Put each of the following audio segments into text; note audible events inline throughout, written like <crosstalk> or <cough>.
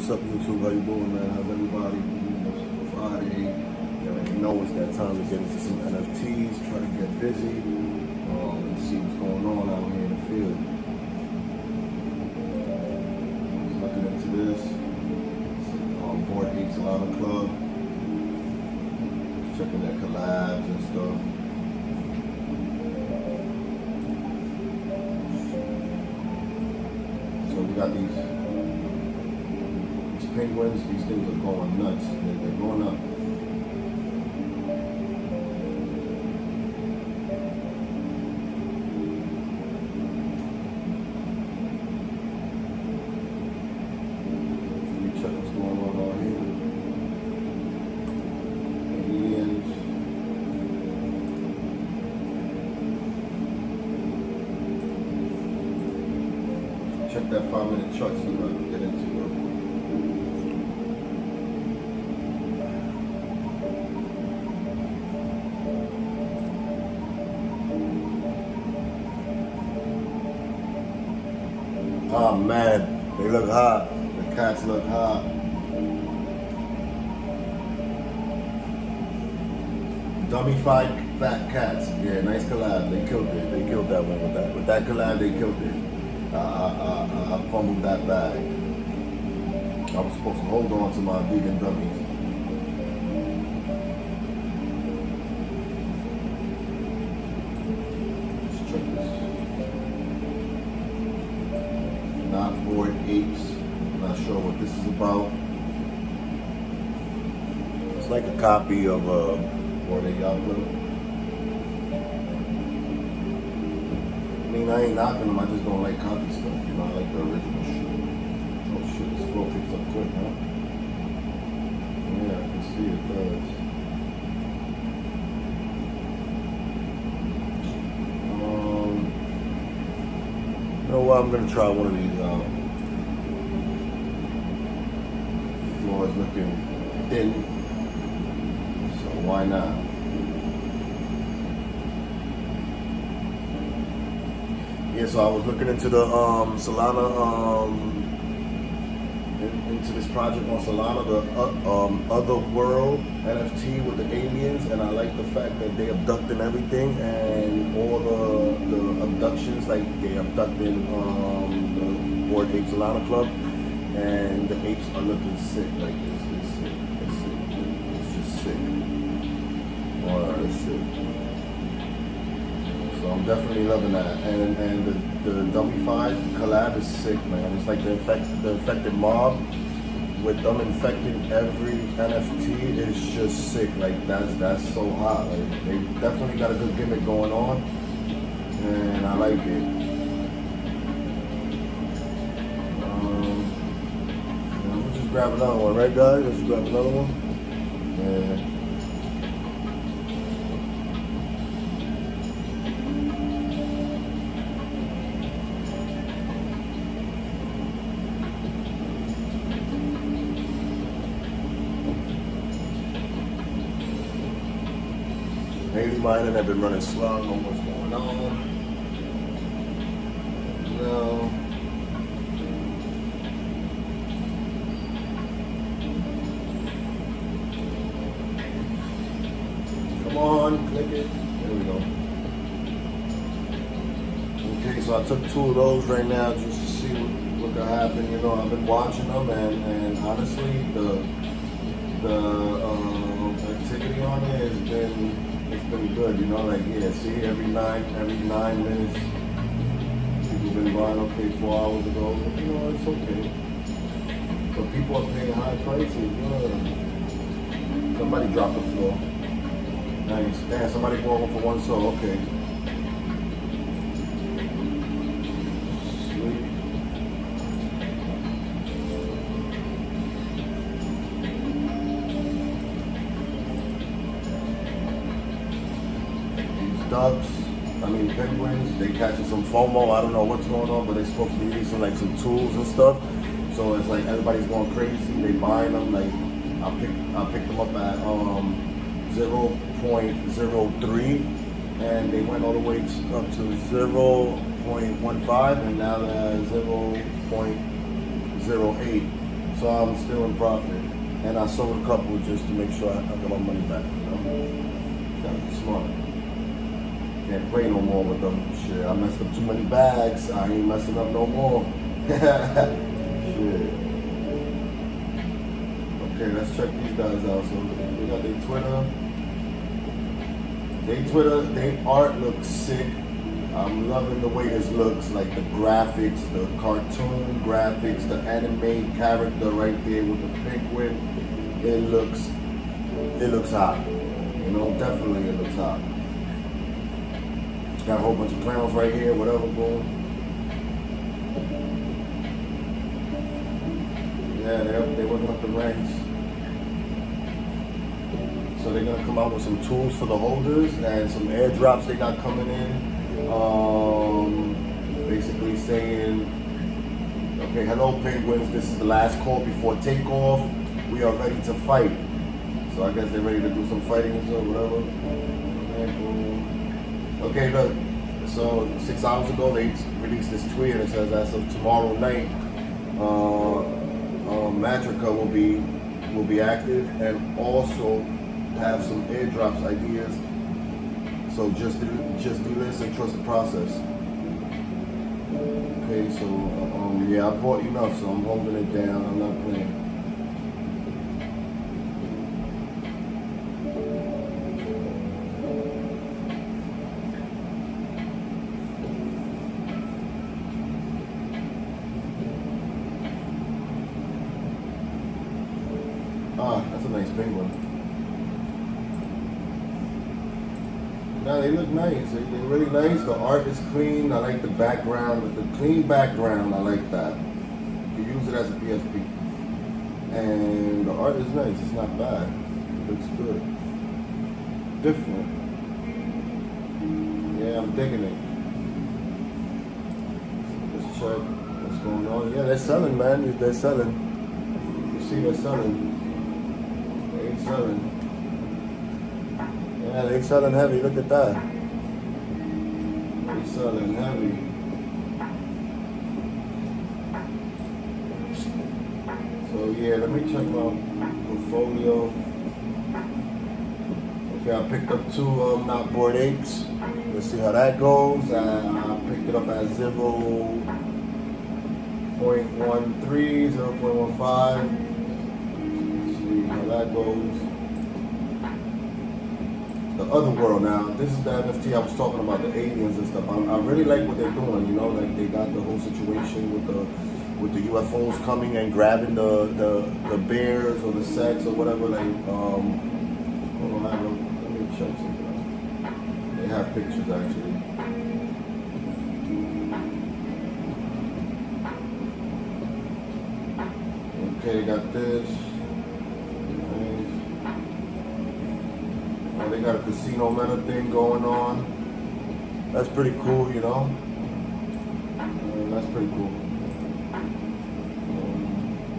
what's up, YouTube? How you doing, man? How's everybody? Friday. You already know it's that time to get into some NFTs, try to get busy, um, and see what's going on out here in the field. Looking into this. Um, Bored Ape Solana Club. Checking their collabs and stuff. So we got these penguins, these things are going nuts. They're, they're going up. Check that five minute chart, what I can get into look hot. Dummified fat cats. Yeah, nice collab. They killed it. They killed that one with that. With that collab, they killed it. Uh, I, I, I fumbled that bag. I was supposed to hold on to my vegan dummies. Like a copy of Bored Ape Yacht Club. I mean, I ain't knocking them. I just don't like copy stuff. You know, I like the original shit. Oh shit, this flow picks up quick, huh? Yeah, I can see it does. Um, you know what? I'm gonna try one of these. Um, floor is looking thin, why not? Yeah, so I was looking into the um, Solana, um, in, into this project on Solana, the uh, um, Other World NFT with the aliens, and I like the fact that they abducting everything and all the the abductions, like they abducting um, the Bored Ape Solana Club, and the apes are looking sick, like it's, it's it's sick, it's just sick. I'm definitely loving that. And and the, the Dummified collab is sick, man. It's like the infect the infected mob with them infecting every NFT is just sick. Like that's that's so hot. Like they definitely got a good gimmick going on. And I like it. Um, we'll just grab another one, right guys? Let's grab another one. Yeah. Mining have been running slow. I don't know what's going on. No. Come on, click it. There we go. Okay, so I took two of those right now just to see what, what could happen. You know, I've been watching them, and, and honestly, the the um, activity on it has been been good. You know, like yeah, see every nine every nine minutes, people been buying. Okay, four hours ago, you know, it's okay. But people are paying high prices. Somebody dropped the floor. Nice. Somebody one for one SOL. Okay. I mean penguins, they catching some FOMO. I don't know what's going on, but they're supposed to be using like some tools and stuff. So it's like everybody's going crazy. They buying them. Like I pick I picked them up at um 0.03 and they went all the way to, up to 0.15 and now they're at 0.08. So I'm still in profit. And I sold a couple just to make sure I, I get my money back. You know? Gotta be smart. Can't play no more with them. Shit, I messed up too many bags. I ain't messing up no more. <laughs> Shit. Okay, let's check these guys out. So they got their Twitter. They Twitter, they art looks sick. I'm loving the way this looks, like the graphics, the cartoon graphics, the anime character right there with the penguin. It looks, it looks hot. You know, definitely it looks hot. Got a whole bunch of clowns right here, whatever, boom. Yeah, they're, they're working up the ranks. So they're gonna come out with some tools for the holders and some airdrops they got coming in. Um, basically saying, okay, hello penguins, this is the last call before takeoff. We are ready to fight. So I guess they're ready to do some fighting or whatever. Okay, look. So six hours ago they released this tweet and it says as of tomorrow night, uh, um, Matrica will be will be active and also have some airdrops ideas. So just do, just do this and trust the process. Okay, so um, yeah, I bought enough, so I'm holding it down. I'm not playing. Nice penguin. No, they look nice. They, they're really nice. The art is clean. I like the background. With the clean background, I like that. You use it as a PFP. And the art is nice. It's not bad. It looks good. Different. Yeah, I'm digging it. Let's check what's going on. Yeah, they're selling, man. They're selling. You see, they're selling. Selling. Yeah, they selling heavy. Look at that. They selling heavy. So yeah, let me check my portfolio. Okay, I picked up two um, not board apes. Let's see how that goes. And I picked it up at 0 0.13, 0.15. That goes the other world now. This is the NFT I was talking about, the aliens and stuff. I, I, really like what they're doing. You know, like they got the whole situation with the with the UFOs coming and grabbing the the, the bears or the sets or whatever. Like, um, hold on, let me check something. They have pictures actually. Okay, got this. They got a casino meta thing going on. That's pretty cool, you know. That's pretty cool.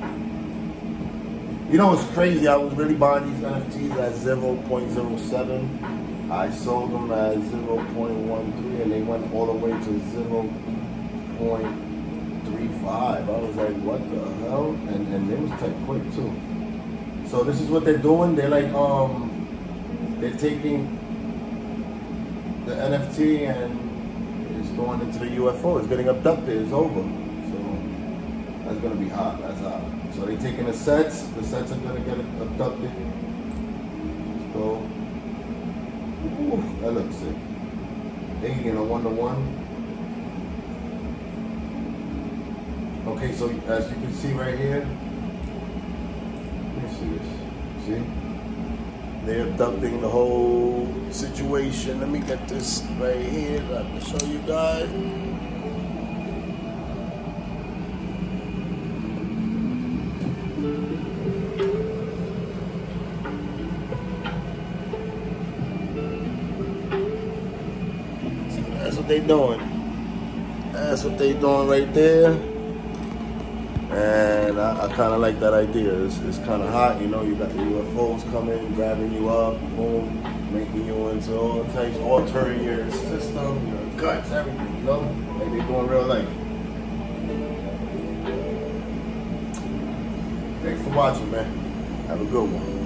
Um, you know what's crazy? I was really buying these NFTs at 0.07. I sold them at 0.13 and they went all the way to 0.35. I was like, what the hell? And and it was tech quick too. So this is what they're doing. They're like um they're taking the NFT and it's going into the UFO. It's getting abducted. It's over. So that's gonna be hot. That's hot. So they're taking the sets. The sets are gonna get abducted. So ooh, that looks sick. Alien a one to one. Okay, so as you can see right here, let me see this. See? They're abducting the whole situation. Let me get this right here. Let me show you guys. That's what they doing. That's what they doing right there. And I, I kind of like that idea. It's, it's kind of hot, you know. You got the UFOs coming, grabbing you up, boom, making you into all types, altering your system, your guts, everything, you know. Like they doing real life. Thanks for watching, man. Have a good one.